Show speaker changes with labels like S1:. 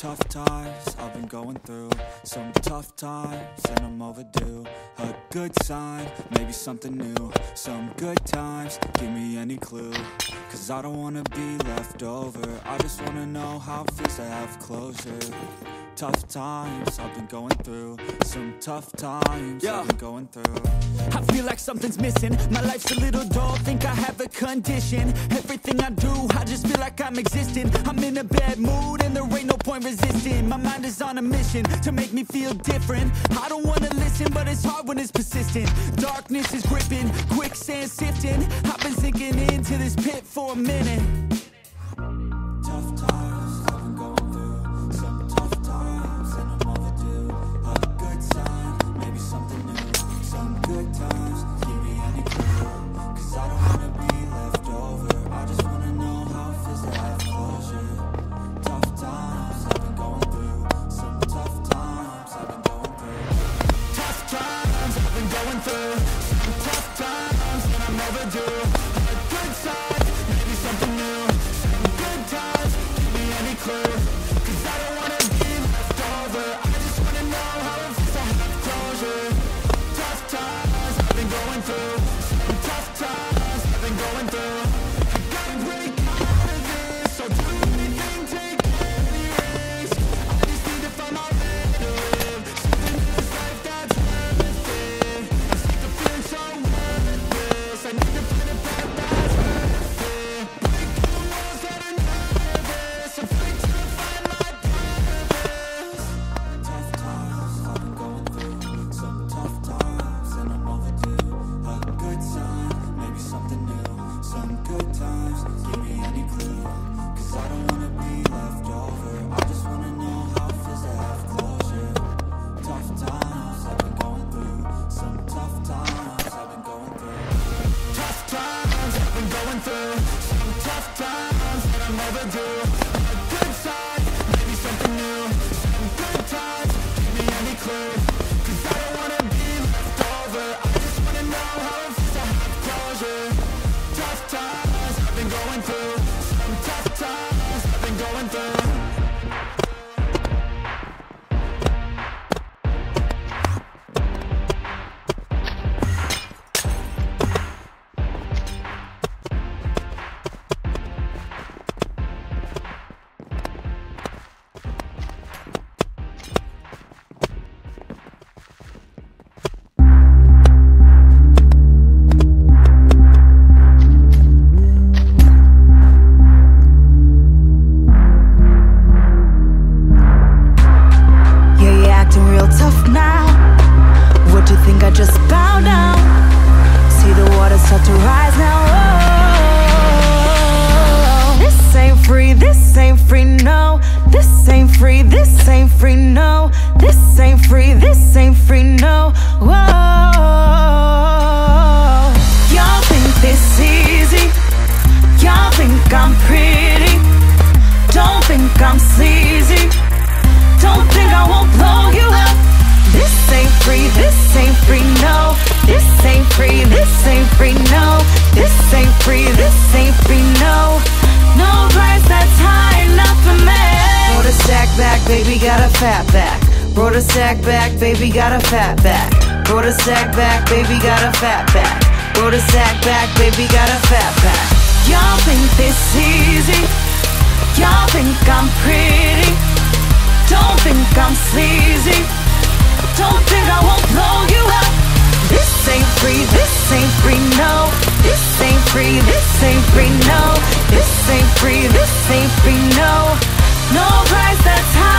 S1: tough times I've been going through. Some tough times and I'm overdue. A good sign, maybe something new. Some good times, give me any clue. Cause I don't wanna be left over. I just wanna know how it feels to have closure Tough times I've been going through. Some tough times Yeah. I've been going through. I feel like something's missing. My life's a little dull, think I have a condition. Everything I do, I just feel like I'm existing. I'm in a bad mood and there ain't no point resisting. My mind is on a mission to make me feel different. I don't wanna listen, but it's hard when it's persistent. Darkness is gripping, quicksand sifting. I've been sinking into this pit for a minute I've
S2: free, no. This ain't free, this ain't free, no. Whoa. Back, baby, got a fat back. Brought a sack back, baby, got a fat back. Brought a sack back, baby, got a fat back. Brought a sack back, baby, got a fat back. Y'all think this easy? Y'all think I'm pretty? Don't think I'm sleazy. Don't think I won't blow you up. This ain't free, this ain't free, no. This ain't free, this ain't free, no. This ain't free, this ain't free, no. No price that's high.